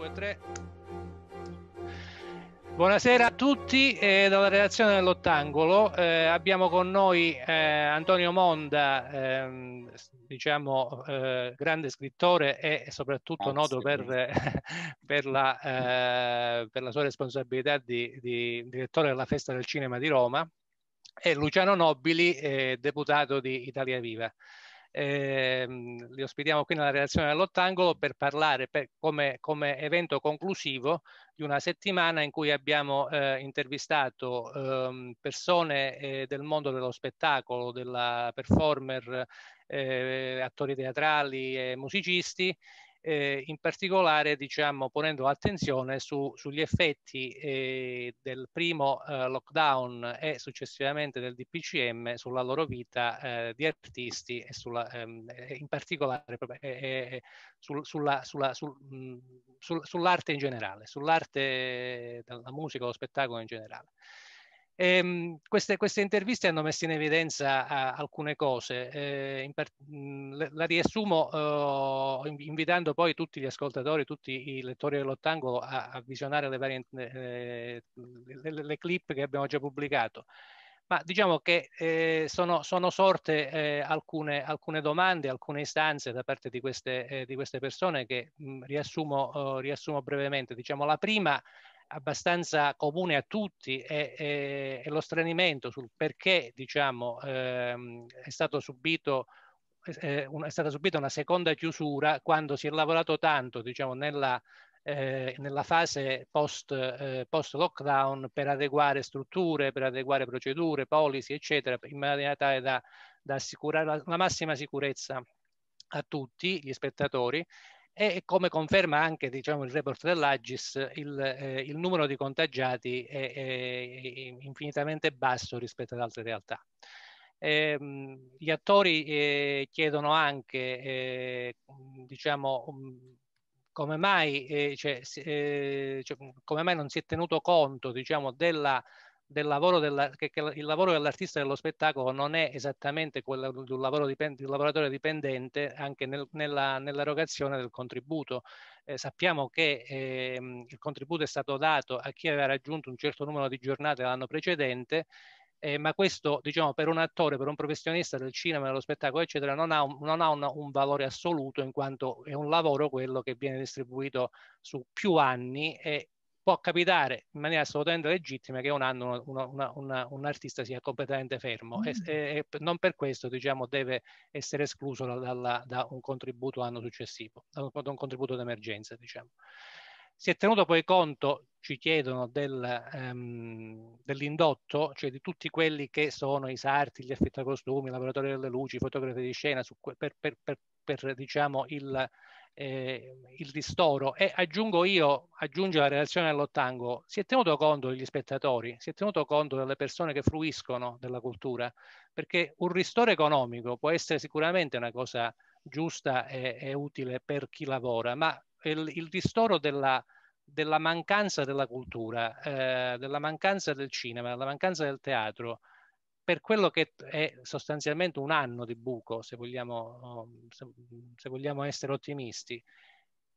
due, tre. Buonasera a tutti eh, dalla redazione dell'Ottangolo. Eh, abbiamo con noi eh, Antonio Monda, ehm, diciamo eh, grande scrittore e soprattutto Grazie. noto per, per, la, eh, per, la, sua responsabilità di, di, direttore della Festa del Cinema di Roma, e Luciano Nobili, eh, deputato di Italia Viva eh, li ospitiamo qui nella redazione dell'Ottangolo per parlare per, come, come, evento conclusivo di una settimana in cui abbiamo eh, intervistato eh, persone del mondo dello spettacolo, della performer, eh, attori teatrali e musicisti eh, in particolare diciamo, ponendo attenzione su, sugli effetti eh, del primo eh, lockdown e successivamente del DPCM sulla loro vita eh, di artisti e sulla, ehm, in particolare sul, sulla, sulla, sul, mh, sul, sull'arte in generale, sull'arte della musica, lo spettacolo in generale. Ehm, queste, queste, interviste hanno messo in evidenza a, alcune cose, eh, per, mh, la riassumo eh, invitando poi tutti gli ascoltatori, tutti i lettori dell'Ottangolo a, a visionare le, varie, eh, le, le, clip che abbiamo già pubblicato. Ma diciamo che eh, sono, sono, sorte eh, alcune, alcune, domande, alcune istanze da parte di queste, eh, di queste persone che mh, riassumo, oh, riassumo brevemente. Diciamo, la prima abbastanza comune a tutti è, è, è lo stranimento sul perché diciamo, ehm, è, stato subito, eh, è stata subita una seconda chiusura quando si è lavorato tanto diciamo, nella, eh, nella fase post, eh, post, lockdown per adeguare strutture, per adeguare procedure, policy, eccetera, in maniera tale da, da assicurare la, la massima sicurezza a tutti gli spettatori e come conferma anche diciamo, il report dell'Agis, il, eh, il numero di contagiati è, è, infinitamente basso rispetto ad altre realtà. Eh, gli attori eh, chiedono anche, eh, diciamo, come mai, eh, cioè, eh, cioè, come mai non si è tenuto conto diciamo, della del lavoro della, che, che, il lavoro dell'artista dello spettacolo non è esattamente quello di un, lavoro lavoratore dipendente anche nel, nella, nell'erogazione del contributo. Eh, sappiamo che eh, il contributo è stato dato a chi aveva raggiunto un certo numero di giornate l'anno precedente, eh, ma questo diciamo, per un attore, per un professionista del cinema, dello spettacolo, eccetera, non ha, un, non ha una, un valore assoluto in quanto è un lavoro quello che viene distribuito su più anni e può capitare in maniera assolutamente legittima che un anno una, una, una, un artista sia completamente fermo mm. e, e, non per questo diciamo, deve essere escluso da, da, un contributo l'anno successivo, da un, da un contributo d'emergenza. Diciamo. Si è tenuto poi conto, ci chiedono, del, um, dell'indotto, cioè di tutti quelli che sono i sarti, gli affittacostumi, i lavoratori delle luci, i fotografi di scena, su, per, per, per, per diciamo, il, eh, il ristoro e aggiungo io, aggiunge la relazione all'ottango, si è tenuto conto degli spettatori, si è tenuto conto delle persone che fruiscono della cultura, perché un ristoro economico può essere sicuramente una cosa giusta e, e utile per chi lavora, ma il, il ristoro della, della, mancanza della cultura, eh, della mancanza del cinema, della mancanza del teatro, per quello che è sostanzialmente un anno di buco, se vogliamo, se, se vogliamo essere ottimisti,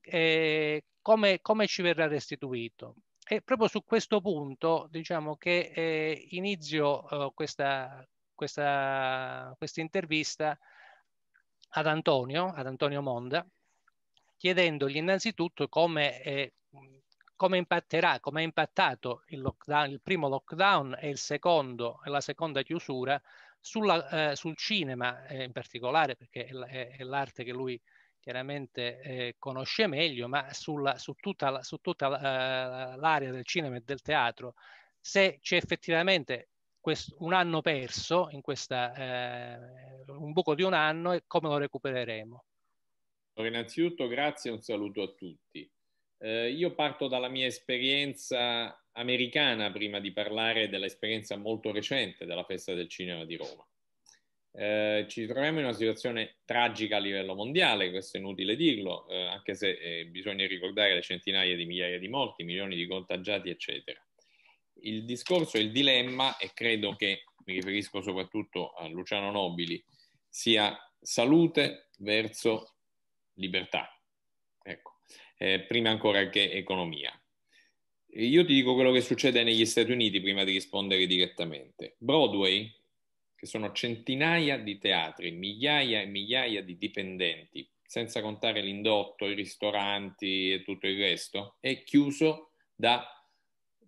eh, come, come, ci verrà restituito? E proprio su questo punto diciamo che eh, inizio uh, questa, questa, questa intervista ad Antonio, ad Antonio Monda, chiedendogli innanzitutto come eh, come impatterà, come ha impattato il, lockdown, il primo lockdown e il secondo, la seconda chiusura sulla, eh, sul cinema eh, in particolare, perché è, l'arte che lui chiaramente eh, conosce meglio, ma sulla, su tutta, su tutta uh, l'area del cinema e del teatro, se c'è effettivamente questo, un anno perso, in questa, eh, un buco di un anno, e come lo recupereremo. Innanzitutto grazie e un saluto a tutti. Eh, io parto dalla mia esperienza americana prima di parlare dell'esperienza molto recente della Festa del Cinema di Roma. Eh, ci troviamo in una situazione tragica a livello mondiale, questo è inutile dirlo, eh, anche se eh, bisogna ricordare le centinaia di migliaia di morti, milioni di contagiati, eccetera. Il discorso, il dilemma, e credo che mi riferisco soprattutto a Luciano Nobili, sia salute verso libertà. Ecco, eh, prima ancora che economia. Io ti dico quello che succede negli Stati Uniti prima di rispondere direttamente. Broadway, che sono centinaia di teatri, migliaia e migliaia di dipendenti, senza contare l'indotto, i ristoranti e tutto il resto, è chiuso da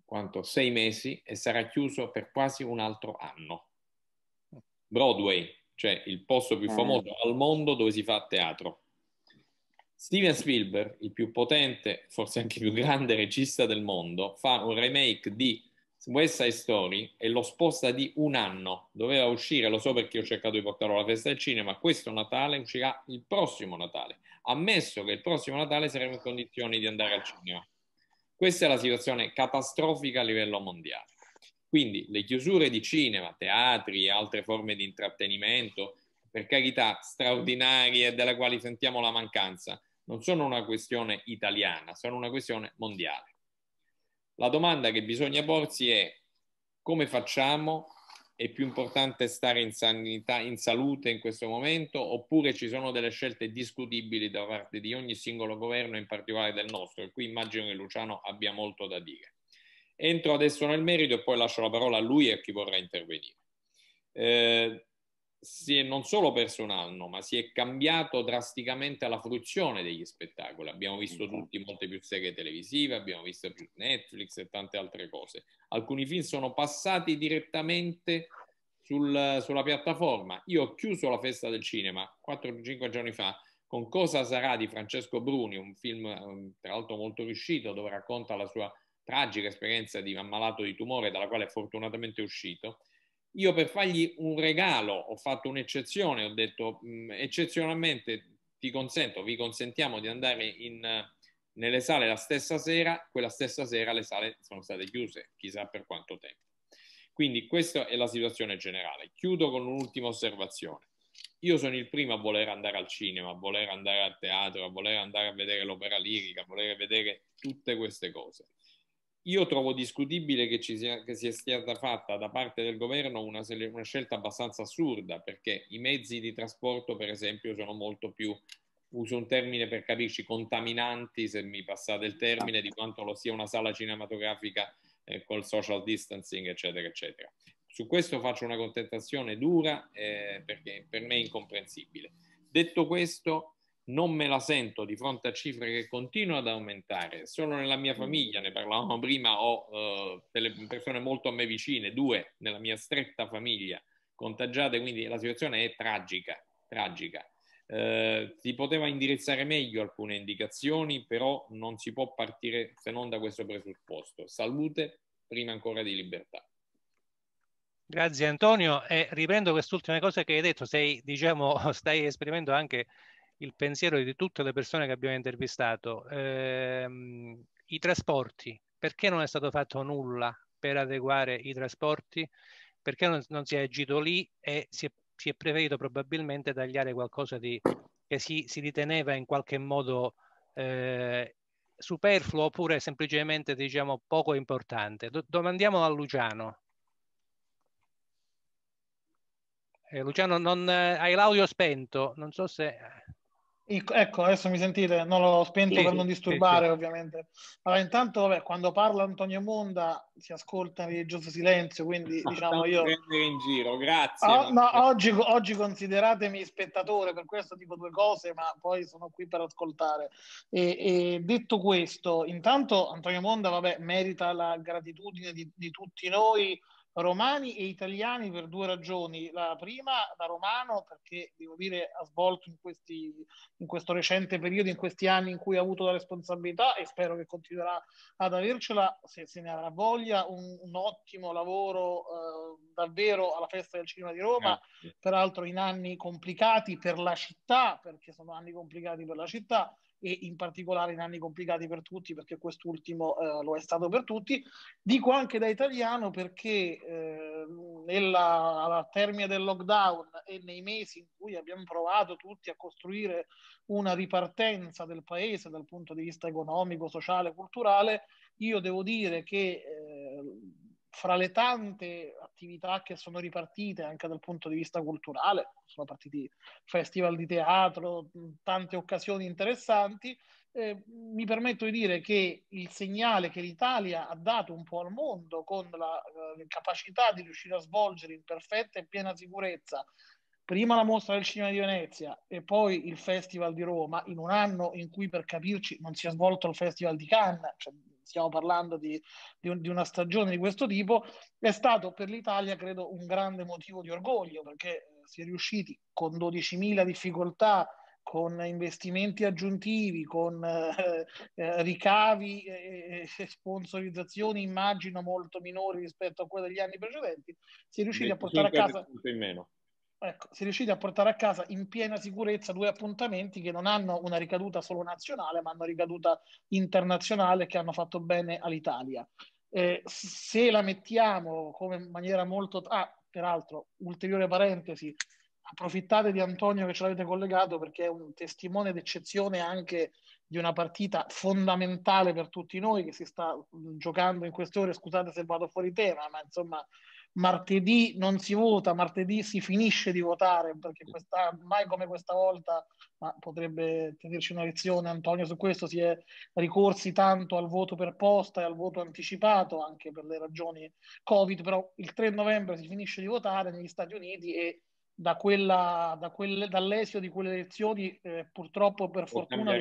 quanto, sei mesi e sarà chiuso per quasi un altro anno. Broadway, cioè il posto più mm. famoso al mondo dove si fa teatro. Steven Spielberg, il più potente, forse anche più grande regista del mondo, fa un remake di West Side Story e lo sposta di un anno. Doveva uscire, lo so perché ho cercato di portarlo alla festa del cinema, questo Natale uscirà il prossimo Natale. Ammesso che il prossimo Natale saremo in condizioni di andare al cinema. Questa è la situazione catastrofica a livello mondiale. Quindi le chiusure di cinema, teatri e altre forme di intrattenimento, per carità, straordinarie della quali sentiamo la mancanza, non sono una questione italiana, sono una questione mondiale. La domanda che bisogna porsi è come facciamo? È più importante stare in sanità, in salute in questo momento oppure ci sono delle scelte discutibili da parte di ogni singolo governo, in particolare del nostro, e qui immagino che Luciano abbia molto da dire. Entro adesso nel merito e poi lascio la parola a lui e a chi vorrà intervenire. Eh, si è non solo perso un anno, ma si è cambiato drasticamente la fruizione degli spettacoli. Abbiamo visto tutti molte più serie televisive, abbiamo visto più Netflix e tante altre cose. Alcuni film sono passati direttamente sul, sulla piattaforma. Io ho chiuso la festa del cinema 4-5 giorni fa con Cosa sarà di Francesco Bruni, un film um, tra l'altro molto riuscito dove racconta la sua tragica esperienza di ammalato di tumore dalla quale fortunatamente è uscito io per fargli un regalo ho fatto un'eccezione, ho detto mh, mm, eccezionalmente ti consento, vi consentiamo di andare in, nelle sale la stessa sera, quella stessa sera le sale sono state chiuse, chissà per quanto tempo. Quindi questa è la situazione generale. Chiudo con un'ultima osservazione. Io sono il primo a voler andare al cinema, a voler andare al teatro, a voler andare a vedere l'opera lirica, a voler vedere tutte queste cose. Io trovo discutibile che, ci sia, che sia stata fatta da parte del governo una, una, scelta abbastanza assurda, perché i mezzi di trasporto, per esempio, sono molto più, uso un termine per capirci, contaminanti, se mi passate il termine, di quanto lo sia una sala cinematografica eh, col social distancing, eccetera, eccetera. Su questo faccio una contestazione dura eh, perché per me è incomprensibile. Detto questo, non me la sento di fronte a cifre che continuano ad aumentare. Solo nella mia famiglia, ne parlavamo prima, ho uh, delle persone molto a me vicine, due nella mia stretta famiglia contagiate, quindi la situazione è tragica, tragica. Uh, si poteva indirizzare meglio alcune indicazioni, però non si può partire se non da questo presupposto. Salute prima ancora di libertà. Grazie Antonio e riprendo quest'ultima cosa che hai detto, sei, diciamo, stai esprimendo anche il pensiero di tutte le persone che abbiamo intervistato. Eh, I trasporti, perché non è stato fatto nulla per adeguare i trasporti? Perché non, non si è agito lì e si è, si è, preferito probabilmente tagliare qualcosa di, che si, si riteneva in qualche modo eh, superfluo oppure semplicemente diciamo poco importante. Do, domandiamo a Luciano. Eh, Luciano, non, eh, hai l'audio spento, non so se... Ecco, adesso mi sentite, non l'ho spento sì, per non disturbare sì, ovviamente. Allora, intanto, vabbè, quando parla Antonio Monda si ascolta in religioso silenzio, quindi no, diciamo io... in giro, grazie. Oh, no, oggi, oggi, consideratemi spettatore, per questo dico due cose, ma poi sono qui per ascoltare. E, e detto questo, intanto Antonio Monda, vabbè, merita la gratitudine di, di tutti noi romani e italiani per due ragioni. La prima da romano perché devo dire ha svolto in, questi, in questo recente periodo, in questi anni in cui ha avuto la responsabilità e spero che continuerà ad avercela se, se ne avrà voglia, un, un ottimo lavoro eh, davvero alla festa del cinema di Roma, Grazie. peraltro in anni complicati per la città, perché sono anni complicati per la città e in particolare in anni complicati per tutti, perché quest'ultimo eh, lo è stato per tutti. Dico anche da italiano perché eh, nella, alla termine del lockdown e nei mesi in cui abbiamo provato tutti a costruire una ripartenza del paese dal punto di vista economico, sociale, culturale, io devo dire che eh, fra le tante attività che sono ripartite anche dal punto di vista culturale, sono partiti festival di teatro, tante occasioni interessanti, eh, mi permetto di dire che il segnale che l'Italia ha dato un po' al mondo con la eh, capacità di riuscire a svolgere in perfetta e piena sicurezza prima la mostra del cinema di Venezia e poi il Festival di Roma, in un anno in cui per capirci non si è svolto il Festival di Cannes, cioè stiamo parlando di, di, un, di, una stagione di questo tipo, è stato per l'Italia, credo, un grande motivo di orgoglio perché eh, si è riusciti con 12.000 difficoltà, con investimenti aggiuntivi, con eh, eh, ricavi e sponsorizzazioni, immagino, molto minori rispetto a quelle degli anni precedenti, si è riusciti a portare a casa... In meno ecco, si è riusciti a portare a casa in piena sicurezza due appuntamenti che non hanno una ricaduta solo nazionale, ma hanno ricaduta internazionale che hanno fatto bene all'Italia. Eh, se la mettiamo come in maniera molto... Ah, peraltro, ulteriore parentesi, approfittate di Antonio che ce l'avete collegato perché è un testimone d'eccezione anche di una partita fondamentale per tutti noi che si sta giocando in queste ore. Scusate se vado fuori tema, ma insomma martedì non si vota, martedì si finisce di votare, perché questa, mai come questa volta, ma potrebbe tenerci una lezione Antonio su questo, si è ricorsi tanto al voto per posta e al voto anticipato, anche per le ragioni Covid, però il 3 novembre si finisce di votare negli Stati Uniti e da quella, da quelle, dall'esito di quelle elezioni eh, purtroppo per fortuna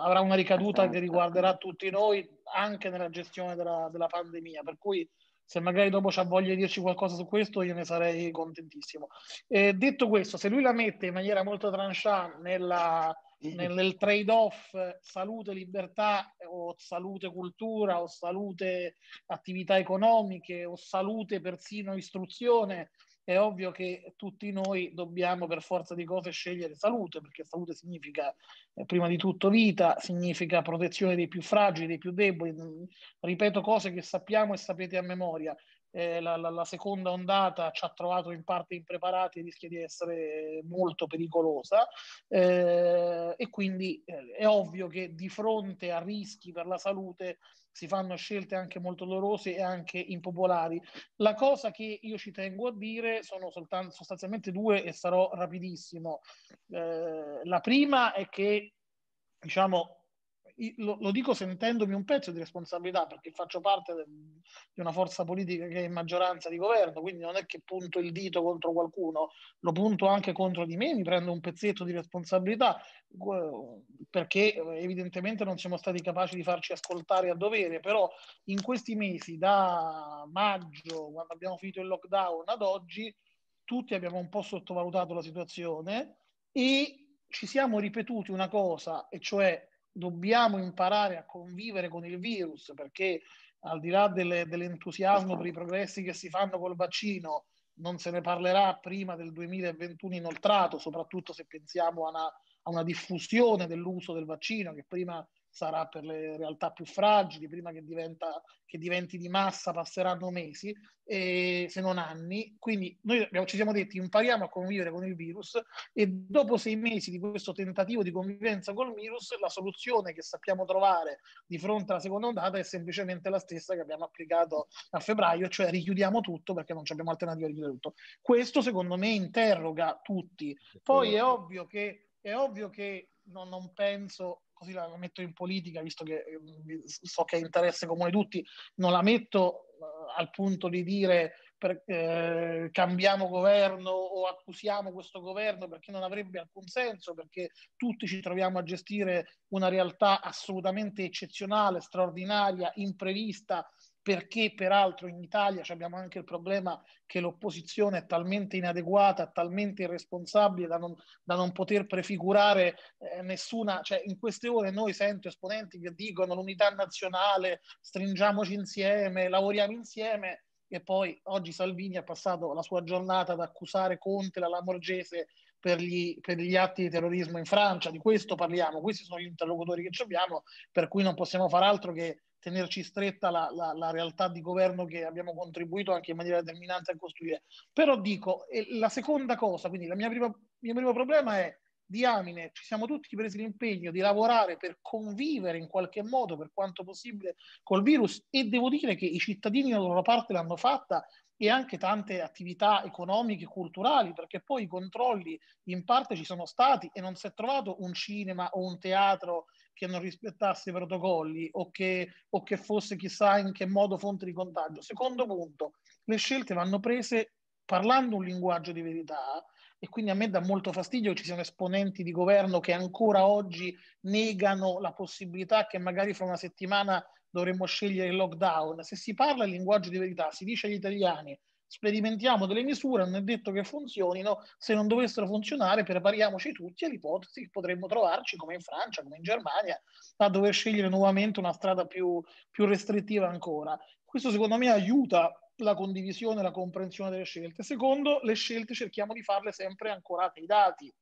avrà una ricaduta che riguarderà tutti noi anche nella gestione della, della pandemia, per cui se magari dopo c'ha voglia di dirci qualcosa su questo, io ne sarei contentissimo. Eh, detto questo, se lui la mette in maniera molto tranchant nella, nel, nel trade-off salute-libertà o salute-cultura o salute-attività economiche o salute persino istruzione, è ovvio che tutti noi dobbiamo per forza di cose scegliere salute, perché salute significa eh, prima di tutto vita, significa protezione dei più fragili, dei più deboli. Ripeto cose che sappiamo e sapete a memoria. Eh, la, la, la, seconda ondata ci ha trovato in parte impreparati e rischia di essere molto pericolosa eh, e quindi eh, è ovvio che di fronte a rischi per la salute si fanno scelte anche molto dolorose e anche impopolari. La cosa che io ci tengo a dire sono soltanto, sostanzialmente due e sarò rapidissimo. Eh, la prima è che, diciamo, lo, lo, dico sentendomi un pezzo di responsabilità perché faccio parte de, di una forza politica che è in maggioranza di governo, quindi non è che punto il dito contro qualcuno, lo punto anche contro di me, mi prendo un pezzetto di responsabilità perché evidentemente non siamo stati capaci di farci ascoltare a dovere, però in questi mesi da maggio, quando abbiamo finito il lockdown, ad oggi, tutti abbiamo un po' sottovalutato la situazione e ci siamo ripetuti una cosa, e cioè dobbiamo imparare a convivere con il virus perché al di là delle, dell'entusiasmo per i progressi che si fanno col vaccino, non se ne parlerà prima del 2021 inoltrato, soprattutto se pensiamo a una, a una diffusione dell'uso del vaccino che prima sarà per le realtà più fragili, prima che, diventa, che diventi di massa passeranno mesi, eh, se non anni. Quindi noi abbiamo, ci siamo detti impariamo a convivere con il virus e dopo sei mesi di questo tentativo di convivenza col virus, la soluzione che sappiamo trovare di fronte alla seconda ondata è semplicemente la stessa che abbiamo applicato a febbraio, cioè richiudiamo tutto perché non abbiamo alternativa di chiudere tutto. Questo secondo me interroga tutti. Poi è ovvio che, è ovvio che non, non penso così la metto in politica, visto che eh, so che è interesse comune tutti, non la metto eh, al punto di dire per, eh, cambiamo governo o accusiamo questo governo perché non avrebbe alcun senso, perché tutti ci troviamo a gestire una realtà assolutamente eccezionale, straordinaria, imprevista perché peraltro in Italia abbiamo anche il problema che l'opposizione è talmente inadeguata, talmente irresponsabile da non, da non poter prefigurare eh, nessuna, cioè in queste ore noi sento esponenti che dicono l'unità nazionale, stringiamoci insieme, lavoriamo insieme e poi oggi Salvini ha passato la sua giornata ad accusare Conte, la Lamorgese per gli, per gli, atti di terrorismo in Francia, di questo parliamo, questi sono gli interlocutori che abbiamo, per cui non possiamo fare altro che tenerci stretta la, la, la, realtà di governo che abbiamo contribuito anche in maniera determinante a costruire. Però dico, la seconda cosa, quindi il mio primo problema è diamine, ci siamo tutti presi l'impegno di lavorare per convivere in qualche modo, per quanto possibile, col virus e devo dire che i cittadini la loro parte l'hanno fatta e anche tante attività economiche e culturali, perché poi i controlli in parte ci sono stati e non si è trovato un cinema o un teatro che non rispettasse i protocolli o che, o che fosse chissà in che modo fonte di contagio. Secondo punto, le scelte vanno prese parlando un linguaggio di verità e quindi a me dà molto fastidio che ci siano esponenti di governo che ancora oggi negano la possibilità che magari fra una settimana dovremmo scegliere il lockdown. Se si parla il linguaggio di verità, si dice agli italiani sperimentiamo delle misure, non è detto che funzionino, se non dovessero funzionare prepariamoci tutti all'ipotesi che potremmo trovarci come in Francia, come in Germania, a dover scegliere nuovamente una strada più, più restrittiva ancora. Questo secondo me aiuta la condivisione la comprensione delle scelte. Secondo, le scelte cerchiamo di farle sempre ancorate ai dati.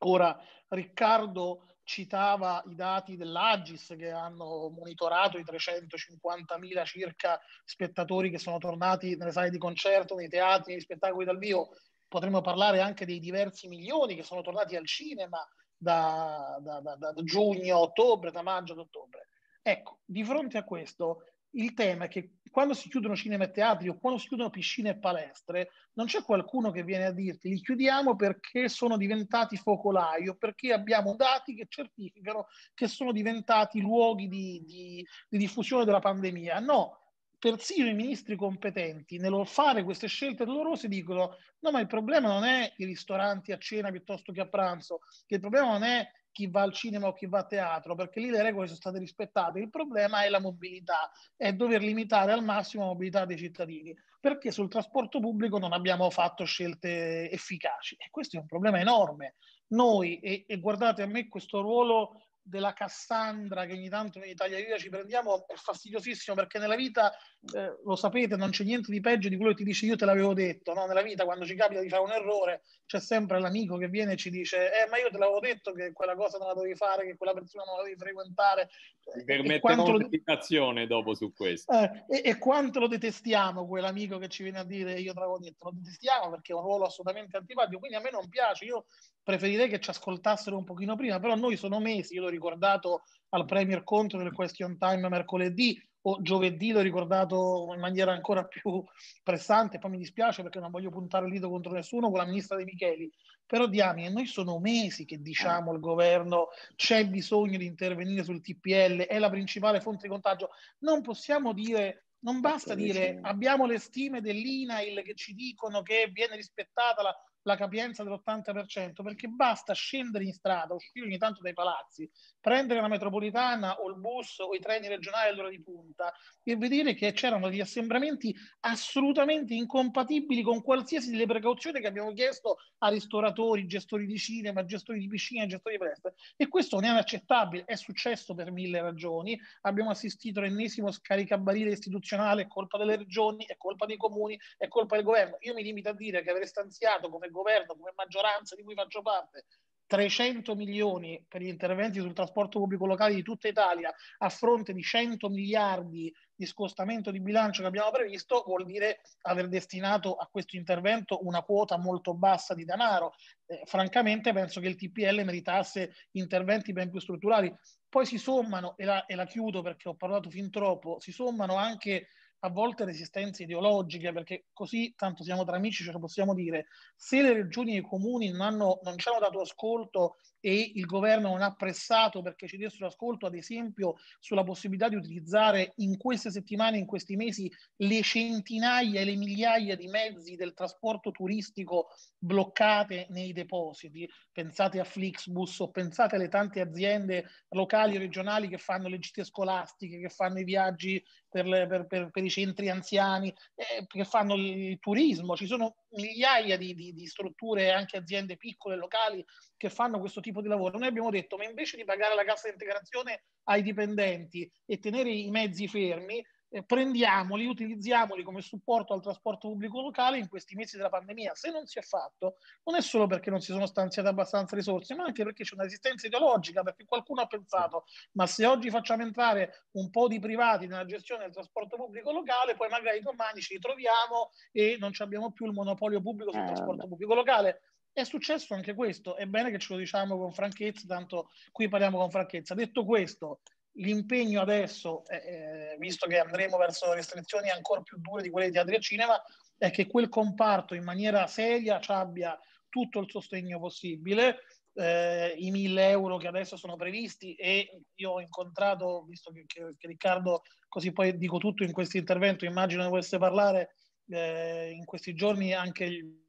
Ora, Riccardo citava i dati dell'Agis che hanno monitorato i 350.000 circa spettatori che sono tornati nelle sale di concerto, nei teatri, negli spettacoli dal vivo. Potremmo parlare anche dei diversi milioni che sono tornati al cinema da, da, da, da giugno a ottobre, da maggio ad ottobre. Ecco, di fronte a questo il tema è che quando si chiudono cinema e teatri o quando si chiudono piscine e palestre, non c'è qualcuno che viene a dirti li chiudiamo perché sono diventati focolai o perché abbiamo dati che certificano che sono diventati luoghi di, di, di diffusione della pandemia. No, persino i ministri competenti nel fare queste scelte dolorose dicono no ma il problema non è i ristoranti a cena piuttosto che a pranzo, che il problema non è chi va al cinema o chi va a teatro, perché lì le regole sono state rispettate. Il problema è la mobilità, è dover limitare al massimo la mobilità dei cittadini, perché sul trasporto pubblico non abbiamo fatto scelte efficaci e questo è un problema enorme. Noi, e, e guardate a me questo ruolo della Cassandra che ogni tanto in Italia Viva ci prendiamo è fastidiosissimo perché nella vita, eh, lo sapete, non c'è niente di peggio di quello che ti dice io te l'avevo detto, no? nella vita quando ci capita di fare un errore c'è sempre l'amico che viene e ci dice eh ma io te l'avevo detto che quella cosa non la dovevi fare, che quella persona non la devi frequentare. Mi permette un'indicazione lo... dopo su questo. Eh, e, e, quanto lo detestiamo quell'amico che ci viene a dire io te l'avevo detto, lo detestiamo perché è un ruolo assolutamente antipatico, quindi a me non piace, io preferirei che ci ascoltassero un pochino prima, però noi sono mesi, io l'ho ricordato al Premier Conte del question time mercoledì o giovedì l'ho ricordato in maniera ancora più pressante, poi mi dispiace perché non voglio puntare il dito contro nessuno con la ministra De Micheli, però diamine, noi sono mesi che diciamo al governo c'è bisogno di intervenire sul TPL, è la principale fonte di contagio, non possiamo dire non basta dire abbiamo le stime dell'INAIL che ci dicono che viene rispettata la, la capienza dell'80%, perché basta scendere in strada, uscire ogni tanto dai palazzi, prendere la metropolitana o il bus o i treni regionali all'ora di punta e vedere che c'erano degli assembramenti assolutamente incompatibili con qualsiasi delle precauzioni che abbiamo chiesto a ristoratori, gestori di cinema, gestori di piscine, gestori di palestre. E questo non è inaccettabile, è successo per mille ragioni. Abbiamo assistito all'ennesimo scaricabarile istituzionale, è colpa delle regioni, è colpa dei comuni, è colpa del governo. Io mi limito a dire che aver stanziato come governo, come maggioranza di cui faccio parte, 300 milioni per gli interventi sul trasporto pubblico locale di tutta Italia a fronte di 100 miliardi di scostamento di bilancio che abbiamo previsto vuol dire aver destinato a questo intervento una quota molto bassa di denaro. Eh, francamente penso che il TPL meritasse interventi ben più strutturali. Poi si sommano, e la, e la chiudo perché ho parlato fin troppo, si sommano anche a volte resistenze ideologiche, perché così tanto siamo tra amici, ce lo possiamo dire. Se le regioni e i comuni non, hanno, non ci hanno dato ascolto e il governo non ha pressato perché ci dessero ascolto, ad esempio, sulla possibilità di utilizzare in queste settimane, in questi mesi, le centinaia e le migliaia di mezzi del trasporto turistico bloccate nei depositi. Pensate a Flixbus o pensate alle tante aziende locali e regionali che fanno le gite scolastiche, che fanno i viaggi per, le, per, per, per i centri anziani, eh, che fanno il turismo. Ci sono migliaia di, di, di strutture, anche aziende piccole, locali, che fanno questo tipo di lavoro. Noi abbiamo detto, ma invece di pagare la cassa integrazione ai dipendenti e tenere i mezzi fermi, eh, prendiamoli, utilizziamoli come supporto al trasporto pubblico locale in questi mesi della pandemia. Se non si è fatto, non è solo perché non si sono stanziate abbastanza risorse, ma anche perché c'è una resistenza ideologica, perché qualcuno ha pensato, ma se oggi facciamo entrare un po' di privati nella gestione del trasporto pubblico locale, poi magari domani ci ritroviamo e non abbiamo più il monopolio pubblico sul eh, trasporto vabbè. pubblico locale È successo anche questo, è bene che ce lo diciamo con franchezza, tanto qui parliamo con franchezza. Detto questo, l'impegno adesso, eh, visto che andremo verso restrizioni ancora più dure di quelle di teatri e cinema, è che quel comparto in maniera seria ci abbia tutto il sostegno possibile, eh, i 1000 euro che adesso sono previsti e io ho incontrato, visto che, che, che Riccardo, così poi dico tutto in questo intervento, immagino che volesse parlare eh, in questi giorni anche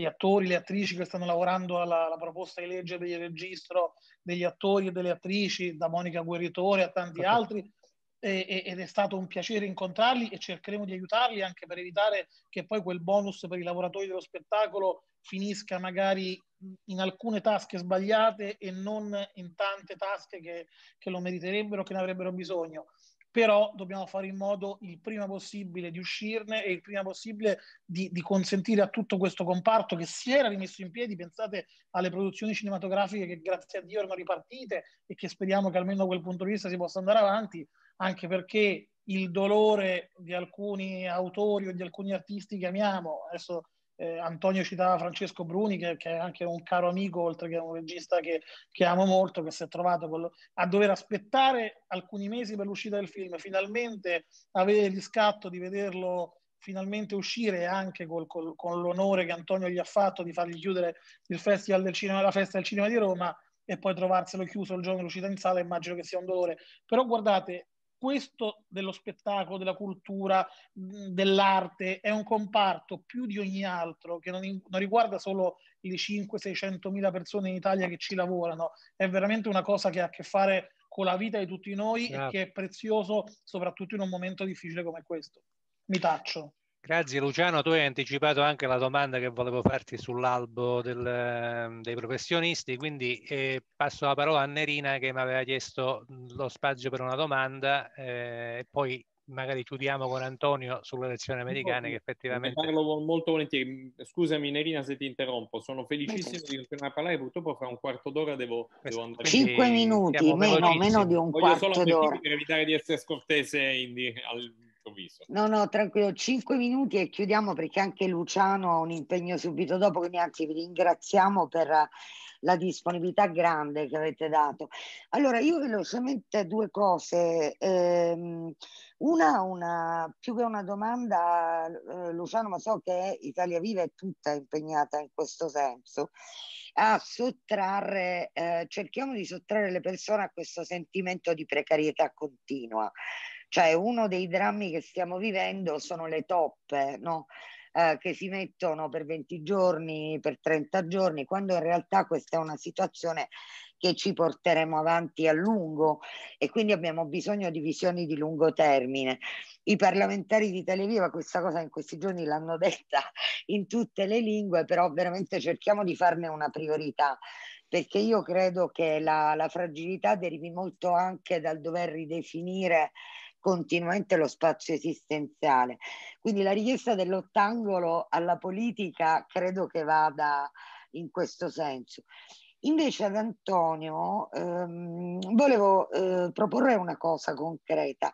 gli attori, le attrici che stanno lavorando alla, alla proposta di legge per il registro degli attori e delle attrici, da Monica Guerritore a tanti altri, e, ed è stato un piacere incontrarli e cercheremo di aiutarli anche per evitare che poi quel bonus per i lavoratori dello spettacolo finisca magari in alcune tasche sbagliate e non in tante tasche che, che lo meriterebbero, che ne avrebbero bisogno però dobbiamo fare in modo il prima possibile di uscirne e il prima possibile di, di, consentire a tutto questo comparto che si era rimesso in piedi, pensate alle produzioni cinematografiche che grazie a Dio erano ripartite e che speriamo che almeno da quel punto di vista si possa andare avanti, anche perché il dolore di alcuni autori o di alcuni artisti che amiamo, adesso eh, Antonio citava Francesco Bruni, che, che, è anche un caro amico, oltre che un regista che, che amo molto, che si è trovato lo, a dover aspettare alcuni mesi per l'uscita del film, finalmente avere il riscatto di vederlo finalmente uscire anche col, col, con l'onore che Antonio gli ha fatto di fargli chiudere il Festival del Cinema, la Festa del Cinema di Roma e poi trovarselo chiuso il giorno dell'uscita in sala, immagino che sia un dolore. Però guardate, questo dello spettacolo, della cultura, dell'arte è un comparto più di ogni altro che non, in, non riguarda solo le 500-600 mila persone in Italia che ci lavorano, è veramente una cosa che ha a che fare con la vita di tutti noi certo. e che è prezioso soprattutto in un momento difficile come questo. Mi taccio. Grazie Luciano, tu hai anticipato anche la domanda che volevo farti sull'albo del, ehm, dei professionisti, quindi eh, passo la parola a Nerina che mi aveva chiesto lo spazio per una domanda eh, e poi magari chiudiamo con Antonio sulle elezioni americane che effettivamente... Ne parlo molto volentieri. Scusami Nerina se ti interrompo, sono felicissimo di continuare a parlare, purtroppo fra un quarto d'ora devo, devo andare. Cinque minuti, meno, meno, di un Voglio quarto d'ora. Per evitare di essere scortese in, al, improvviso. No, no, tranquillo, cinque minuti e chiudiamo perché anche Luciano ha un impegno subito dopo, quindi anzi vi ringraziamo per la disponibilità grande che avete dato. Allora, io velocemente due cose. Eh, una, una, più che una domanda, eh, Luciano, ma so che Italia Viva è tutta impegnata in questo senso, a sottrarre, eh, cerchiamo di sottrarre le persone a questo sentimento di precarietà continua. Cioè uno dei drammi che stiamo vivendo sono le toppe, no? Eh, che si mettono per 20 giorni, per 30 giorni, quando in realtà questa è una situazione che ci porteremo avanti a lungo e quindi abbiamo bisogno di visioni di lungo termine. I parlamentari di Televiva questa cosa in questi giorni l'hanno detta in tutte le lingue, però veramente cerchiamo di farne una priorità perché io credo che la, la fragilità derivi molto anche dal dover ridefinire continuamente lo spazio esistenziale. Quindi la richiesta dell'ottangolo alla politica credo che vada in questo senso. Invece ad Antonio ehm, volevo eh, proporre una cosa concreta.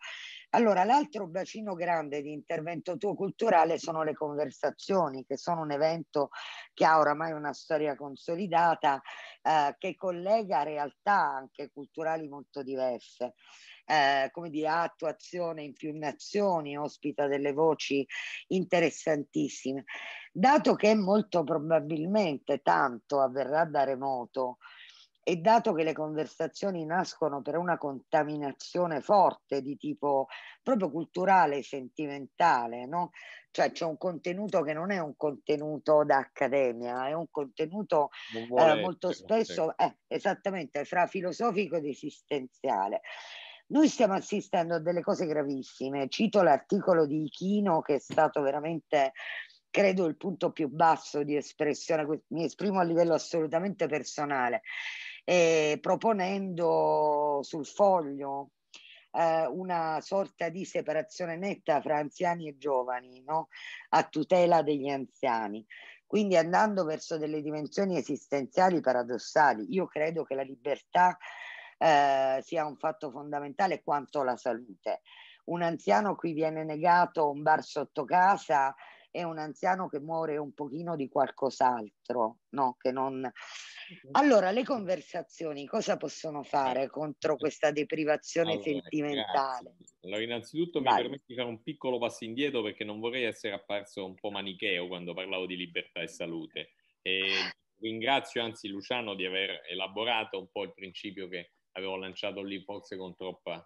Allora, l'altro bacino grande di intervento tuo culturale sono le conversazioni, che sono un evento che ha oramai una storia consolidata, eh, che collega realtà anche culturali molto diverse eh, come dire, ha attuazione in più nazioni, ospita delle voci interessantissime. Dato che molto probabilmente tanto avverrà da remoto, e dato che le conversazioni nascono per una contaminazione forte di tipo proprio culturale, sentimentale, no? Cioè c'è un contenuto che non è un contenuto da accademia, è un contenuto eh, molto spesso, eh, esattamente, fra filosofico ed esistenziale. Noi stiamo assistendo a delle cose gravissime. Cito l'articolo di Ichino che è stato veramente credo il punto più basso di espressione, mi esprimo a livello assolutamente personale, eh, proponendo sul foglio eh, una sorta di separazione netta fra anziani e giovani, no? a tutela degli anziani. Quindi andando verso delle dimensioni esistenziali paradossali, io credo che la libertà eh, sia un fatto fondamentale quanto la salute. Un anziano qui viene negato un bar sotto casa è un anziano che muore un pochino di qualcos'altro, no? Che non... Allora, le conversazioni cosa possono fare contro questa deprivazione allora, sentimentale? Grazie. Allora, innanzitutto Vai. mi permetti di fare un piccolo passo indietro perché non vorrei essere apparso un po' manicheo quando parlavo di libertà e salute. E ringrazio anzi Luciano di aver elaborato un po' il principio che avevo lanciato lì forse con troppa,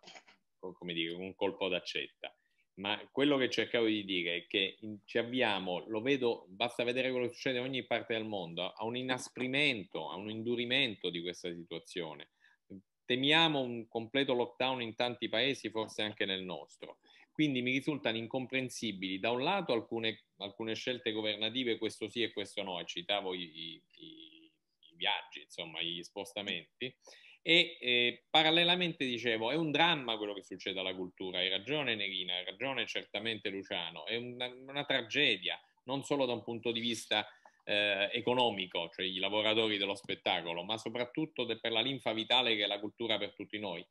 come dire, un colpo d'accetta. Ma quello che cercavo di dire è che ci abbiamo, lo vedo, basta vedere quello che succede in ogni parte del mondo, a un inasprimento, a un indurimento di questa situazione. Temiamo un completo lockdown in tanti paesi, forse anche nel nostro. Quindi mi risultano incomprensibili da un lato alcune, alcune scelte governative, questo sì e questo no, e citavo i, i, i viaggi, insomma, gli spostamenti, e eh, parallelamente dicevo, è un dramma quello che succede alla cultura, hai ragione Nerina, hai ragione certamente Luciano, è una, una tragedia, non solo da un punto di vista eh, economico, cioè i lavoratori dello spettacolo, ma soprattutto de, per la linfa vitale che è la cultura per tutti noi.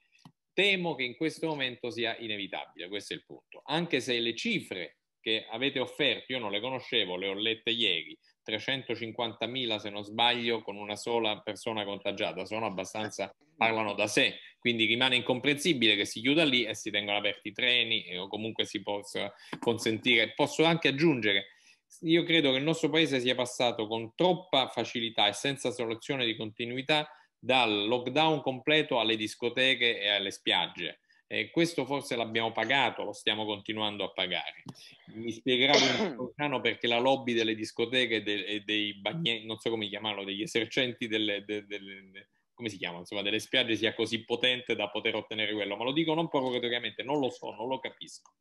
Temo che in questo momento sia inevitabile, questo è il punto. Anche se le cifre che avete offerto, io non le conoscevo, le ho lette ieri, 350.000 se non sbaglio con una sola persona contagiata, sono abbastanza, parlano da sé, quindi rimane incomprensibile che si chiuda lì e si tengono aperti i treni o comunque si possa consentire, posso anche aggiungere, io credo che il nostro paese sia passato con troppa facilità e senza soluzione di continuità dal lockdown completo alle discoteche e alle spiagge eh, questo forse l'abbiamo pagato, lo stiamo continuando a pagare. Mi spiegherà Luciano perché la lobby delle discoteche e dei, dei bagnetti, non so come chiamarlo, degli esercenti delle, delle, delle come si chiama, insomma, delle spiagge sia così potente da poter ottenere quello, ma lo dico non provocatoriamente, non lo so, non lo capisco.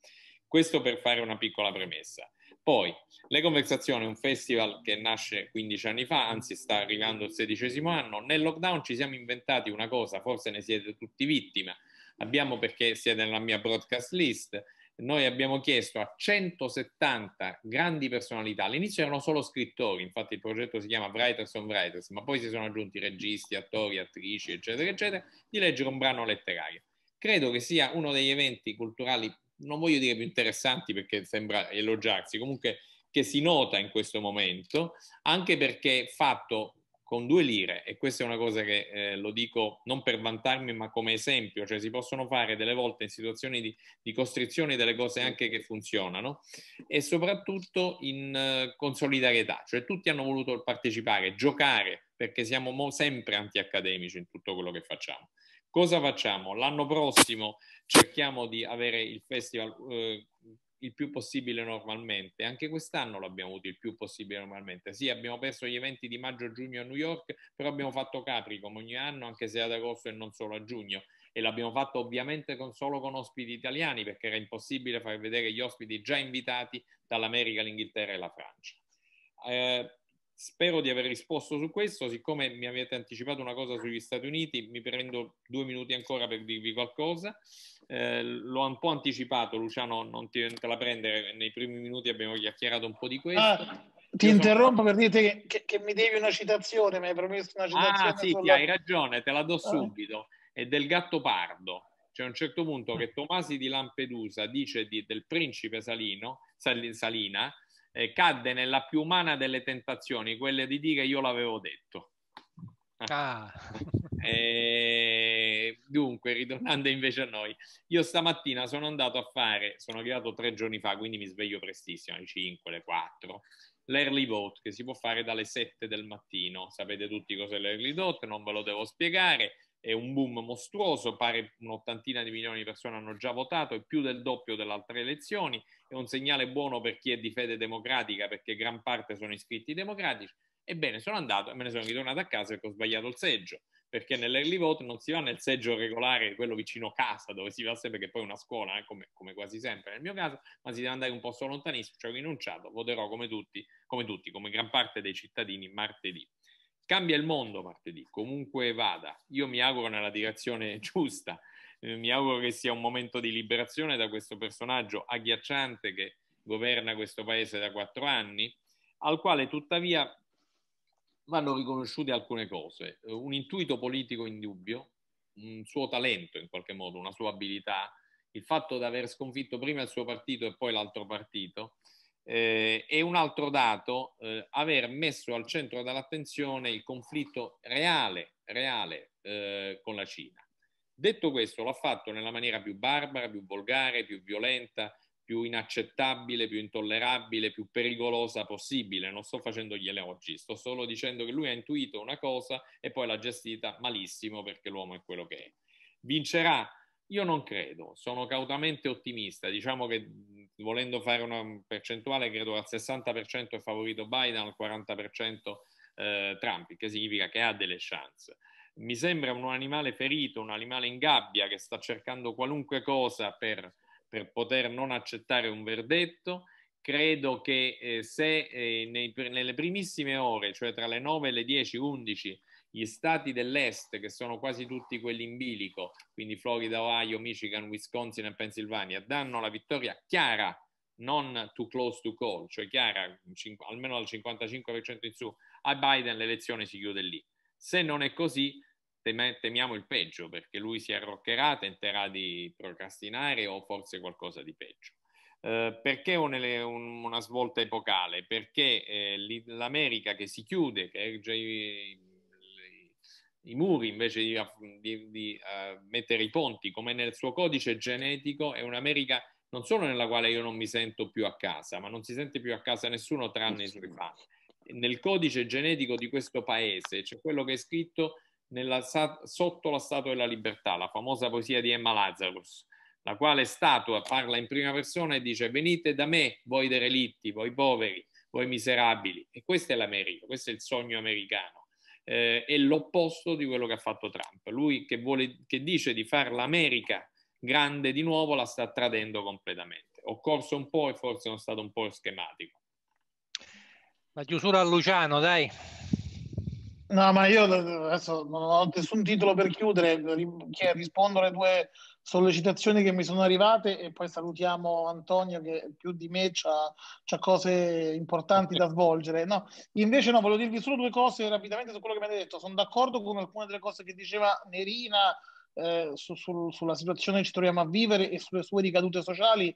Questo per fare una piccola premessa. Poi, Le Conversazioni è un festival che nasce 15 anni fa, anzi sta arrivando il sedicesimo anno. Nel lockdown ci siamo inventati una cosa, forse ne siete tutti vittime, abbiamo perché siete nella mia broadcast list, noi abbiamo chiesto a 170 grandi personalità, all'inizio erano solo scrittori, infatti il progetto si chiama Writers on Writers, ma poi si sono aggiunti registi, attori, attrici, eccetera, eccetera, di leggere un brano letterario. Credo che sia uno degli eventi culturali, non voglio dire più interessanti perché sembra elogiarsi, comunque che si nota in questo momento, anche perché fatto con due lire, e questa è una cosa che eh, lo dico non per vantarmi ma come esempio, cioè si possono fare delle volte in situazioni di, di costrizione delle cose anche che funzionano e soprattutto in uh, con solidarietà, cioè tutti hanno voluto partecipare, giocare, perché siamo mo- sempre antiaccademici in tutto quello che facciamo. Cosa facciamo? L'anno prossimo cerchiamo di avere il festival eh, il più possibile normalmente. Anche quest'anno l'abbiamo avuto il più possibile normalmente. Sì, abbiamo perso gli eventi di maggio e giugno a New York, però abbiamo fatto Capri come ogni anno, anche se ad agosto e non solo a giugno. E l'abbiamo fatto ovviamente con, solo con ospiti italiani, perché era impossibile far vedere gli ospiti già invitati dall'America, l'Inghilterra e la Francia. Eh, Spero di aver risposto su questo, siccome mi avete anticipato una cosa sugli Stati Uniti, mi prendo due minuti ancora per dirvi qualcosa. Eh, l'ho un po' anticipato, Luciano, non ti te la prendere, nei primi minuti abbiamo chiacchierato un po' di questo. Ah, ti Io interrompo sono... per dirti che, che, che, mi devi una citazione, mi hai promesso una citazione. Ah sì, sulla... hai ragione, te la do ah. subito. È del gatto pardo. C'è un certo punto che Tomasi di Lampedusa dice di, del principe Salino, Salina, eh, cadde nella più umana delle tentazioni, quelle di dire io l'avevo detto. Ah. E, dunque, ritornando invece a noi, io stamattina sono andato a fare, sono arrivato tre giorni fa, quindi mi sveglio prestissimo, alle 5, alle 4, l'early vote che si può fare dalle 7 del mattino. Sapete tutti cos'è l'early vote, non ve lo devo spiegare è un boom mostruoso, pare un'ottantina di milioni di persone hanno già votato, è più del doppio delle altre elezioni, è un segnale buono per chi è di fede democratica perché gran parte sono iscritti democratici. Ebbene, sono andato e me ne sono ritornato a casa perché ho sbagliato il seggio, perché nell'early vote non si va nel seggio regolare, quello vicino casa, dove si va sempre, che poi è una scuola, eh, come, come, quasi sempre nel mio caso, ma si deve andare un posto lontanissimo, ci ho rinunciato, voterò come tutti, come tutti, come gran parte dei cittadini martedì. Cambia il mondo martedì, comunque vada. Io mi auguro nella direzione giusta, eh, mi auguro che sia un momento di liberazione da questo personaggio agghiacciante che governa questo paese da quattro anni, al quale tuttavia vanno riconosciute alcune cose. Un intuito politico indubbio, un suo talento in qualche modo, una sua abilità, il fatto di aver sconfitto prima il suo partito e poi l'altro partito, Eh, e un altro dato, eh, aver messo al centro dell'attenzione il conflitto reale, reale eh, con la Cina. Detto questo, l'ha fatto nella maniera più barbara, più volgare, più violenta, più inaccettabile, più intollerabile, più pericolosa possibile. Non sto facendo gli elogi, sto solo dicendo che lui ha intuito una cosa e poi l'ha gestita malissimo perché l'uomo è quello che è. Vincerà? Io non credo, sono cautamente ottimista. Diciamo che volendo fare una percentuale, credo al 60% è favorito Biden, al 40% eh, Trump, che significa che ha delle chance. Mi sembra un animale ferito, un animale in gabbia che sta cercando qualunque cosa per, per poter non accettare un verdetto. Credo che eh, se eh, nei, nelle primissime ore, cioè tra le 9 e le 10, 11, gli stati dell'est, che sono quasi tutti quelli in bilico, quindi Florida, Ohio, Michigan, Wisconsin e Pennsylvania, danno la vittoria chiara, non too close to call, cioè chiara, almeno al 55% in su, a Biden l'elezione si chiude lì. Se non è così, temiamo il peggio, perché lui si arroccherà, tenterà di procrastinare o forse qualcosa di peggio. Uh, perché un, un, una svolta epocale? Perché eh, l'America che si chiude, che erge i, i muri invece di, di, di uh, mettere i ponti, come nel suo codice genetico, è un'America non solo nella quale io non mi sento più a casa, ma non si sente più a casa nessuno tranne i suoi fan. Nel codice genetico di questo paese c'è quello che è scritto nella, sotto la Statua della Libertà, la famosa poesia di Emma Lazarus, la quale statua parla in prima persona e dice venite da me, voi derelitti, voi poveri, voi miserabili. E questa è l'America, questo è il sogno americano eh, è l'opposto di quello che ha fatto Trump. Lui che, vuole, che dice di fare l'America grande di nuovo la sta tradendo completamente. Ho corso un po' e forse sono stato un po' schematico. La chiusura a Luciano, dai. No, ma io adesso non ho nessun titolo per chiudere, rispondo alle due sollecitazioni che mi sono arrivate e poi salutiamo Antonio che più di me ha cose importanti da svolgere. No, invece no, volevo dirvi solo due cose rapidamente su quello che mi avete detto. Sono d'accordo con alcune delle cose che diceva Nerina eh, su, su, sulla situazione che ci troviamo a vivere e sulle sue ricadute sociali.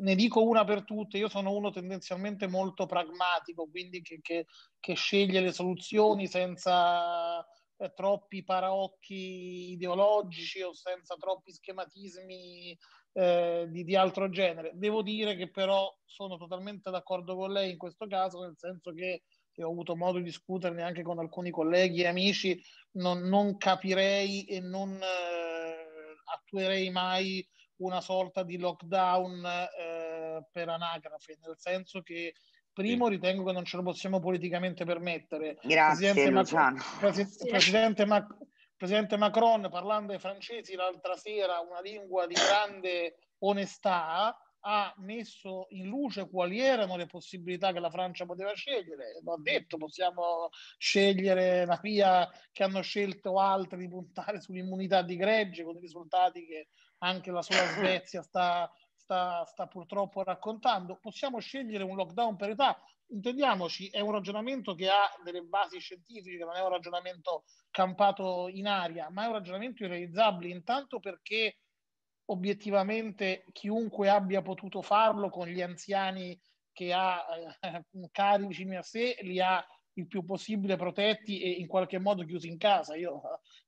Ne dico una per tutte, io sono uno tendenzialmente molto pragmatico, quindi che, che, che sceglie le soluzioni senza eh, troppi paraocchi ideologici o senza troppi schematismi eh, di, di, altro genere. Devo dire che però sono totalmente d'accordo con lei in questo caso, nel senso che, che ho avuto modo di discuterne anche con alcuni colleghi e amici, non, non capirei e non eh, attuerei mai una sorta di lockdown eh, per anagrafe, nel senso che Primo, ritengo che non ce lo possiamo politicamente permettere. Grazie, Presidente, Luciano. Mac- Presi- Presidente, Mac- Presidente Macron, parlando ai francesi l'altra sera, una lingua di grande onestà, ha messo in luce quali erano le possibilità che la Francia poteva scegliere. L'ho detto, possiamo scegliere la via che hanno scelto altri di puntare sull'immunità di gregge, con i risultati che anche la sola Svezia sta sta, sta purtroppo raccontando. Possiamo scegliere un lockdown per età, intendiamoci, è un ragionamento che ha delle basi scientifiche, non è un ragionamento campato in aria, ma è un ragionamento irrealizzabile, intanto perché obiettivamente chiunque abbia potuto farlo con gli anziani che ha eh, cari vicini a sé li ha il più possibile protetti e in qualche modo chiusi in casa. Io,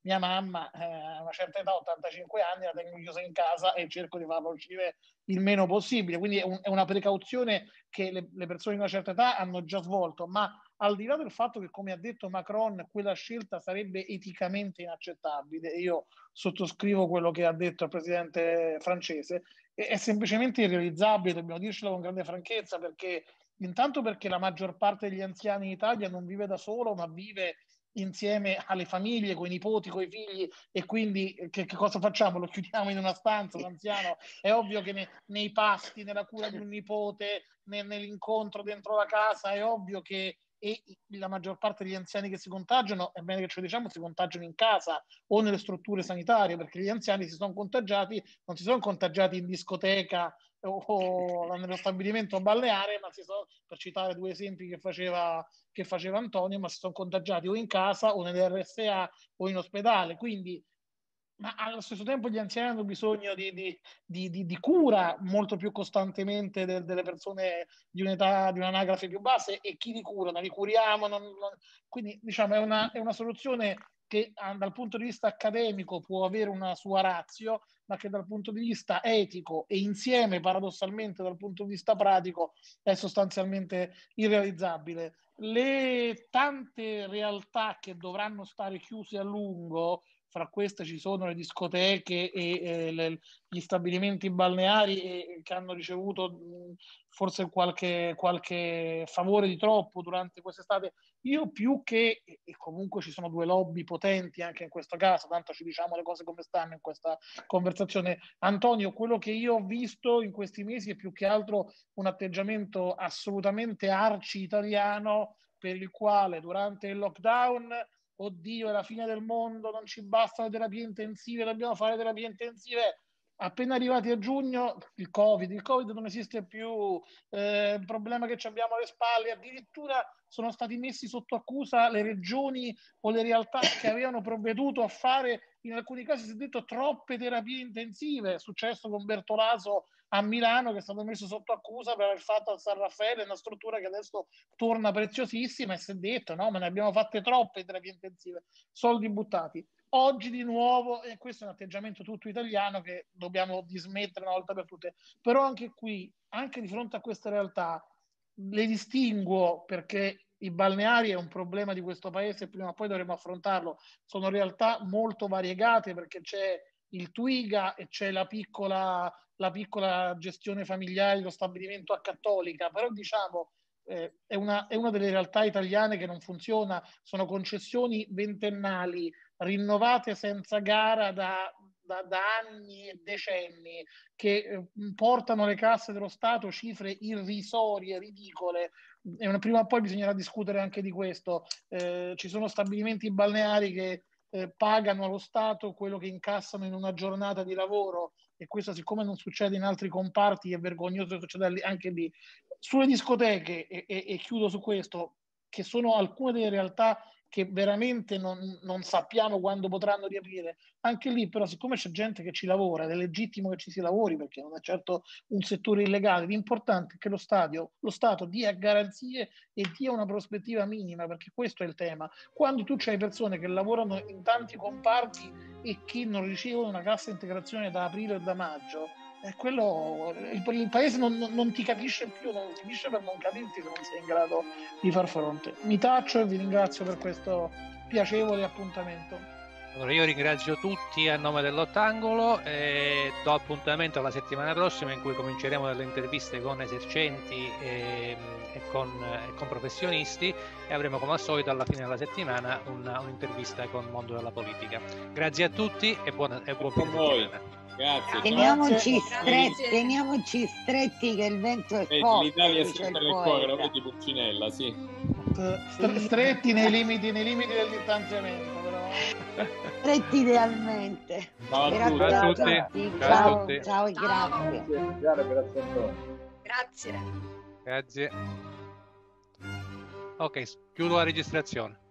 mia mamma, eh, a una certa età, 85 anni, la tengo chiusa in casa e cerco di farla uscire il meno possibile. Quindi è, un, è una precauzione che le, le, persone di una certa età hanno già svolto, ma al di là del fatto che, come ha detto Macron, quella scelta sarebbe eticamente inaccettabile, io sottoscrivo quello che ha detto il presidente francese, è, è semplicemente irrealizzabile, dobbiamo dircelo con grande franchezza, perché Intanto perché la maggior parte degli anziani in Italia non vive da solo, ma vive insieme alle famiglie, con i nipoti, con i figli e quindi eh, che, che cosa facciamo? Lo chiudiamo in una stanza, l'anziano? È ovvio che ne, nei pasti, nella cura di un nipote, ne, nell'incontro dentro la casa, è ovvio che e la maggior parte degli anziani che si contagiano, è bene che ce lo diciamo, si contagiano in casa o nelle strutture sanitarie, perché gli anziani si sono contagiati, non si sono contagiati in discoteca o nello stabilimento balneare, ma si sono, per citare due esempi che faceva, che faceva Antonio, ma si sono contagiati o in casa o nell'RSA o in ospedale. Quindi ma allo stesso tempo gli anziani hanno bisogno di, di, di, di cura molto più costantemente de, delle persone di un'età, di un'anagrafe più bassa e chi li cura? Non li curiamo? Non, non... Quindi diciamo è una, è una soluzione che ah, dal punto di vista accademico può avere una sua razio, ma che dal punto di vista etico e insieme paradossalmente dal punto di vista pratico è sostanzialmente irrealizzabile. Le tante realtà che dovranno stare chiuse a lungo fra queste ci sono le discoteche e eh, le, gli stabilimenti balneari e, che hanno ricevuto forse qualche, qualche, favore di troppo durante quest'estate. Io più che, e comunque ci sono due lobby potenti anche in questo caso, tanto ci diciamo le cose come stanno in questa conversazione. Antonio, quello che io ho visto in questi mesi è più che altro un atteggiamento assolutamente arci italiano per il quale durante il lockdown oddio, è la fine del mondo, non ci bastano terapie intensive, dobbiamo fare terapie intensive. Appena arrivati a giugno, il Covid, il Covid non esiste più, eh, il problema che ci abbiamo alle spalle, addirittura sono stati messi sotto accusa le regioni o le realtà che avevano provveduto a fare, in alcuni casi si è detto, troppe terapie intensive. È successo con Bertolaso a Milano che è stato messo sotto accusa per aver fatto al San Raffaele una struttura che adesso torna preziosissima e si è detto no, ma ne abbiamo fatte troppe terapie intensive, soldi buttati. Oggi di nuovo, e questo è un atteggiamento tutto italiano che dobbiamo dismettere una volta per tutte, però anche qui, anche di fronte a queste realtà, le distinguo perché i balneari è un problema di questo paese, prima o poi dovremo affrontarlo, sono realtà molto variegate perché c'è il Twiga e c'è la piccola, la piccola gestione familiare, lo stabilimento a cattolica, però diciamo eh, è, una, è una delle realtà italiane che non funziona, sono concessioni ventennali rinnovate senza gara da, da, da, anni e decenni che eh, portano alle casse dello Stato cifre irrisorie, ridicole. E prima o poi bisognerà discutere anche di questo. Eh, ci sono stabilimenti balneari che eh, pagano allo Stato quello che incassano in una giornata di lavoro e questo siccome non succede in altri comparti è vergognoso che succeda anche lì. Sulle discoteche, e, e, e chiudo su questo, che sono alcune delle realtà che veramente non, non, sappiamo quando potranno riaprire. Anche lì, però, siccome c'è gente che ci lavora ed è legittimo che ci si lavori perché non è certo un settore illegale, l'importante è che lo, stadio, lo Stato dia garanzie e dia una prospettiva minima, perché questo è il tema. Quando tu hai persone che lavorano in tanti comparti e che non ricevono una cassa integrazione da aprile o da maggio, è quello, il, il paese non, non, ti capisce più, non finisce per non capirti se non sei in grado di far fronte. Mi taccio e vi ringrazio per questo piacevole appuntamento. Allora, io ringrazio tutti a nome dell'Ottangolo e do appuntamento alla settimana prossima in cui cominceremo delle interviste con esercenti e, e, con, e con, professionisti e avremo come al solito alla fine della settimana una, un'intervista con il mondo della politica. Grazie a tutti e, buona, e buon fine. Grazie. Teniamoci, stretti, teniamoci stretti che il vento è forte. L'Italia è sempre nel cuore, lo vedi Pulcinella, sì. Stretti nei limiti, nei limiti del distanziamento, però. Stretti idealmente. Ciao grazie a tutti. A tutti. Ciao, ciao, ciao, e grazie. Grazie. Grazie. Grazie. Ok, chiudo la registrazione.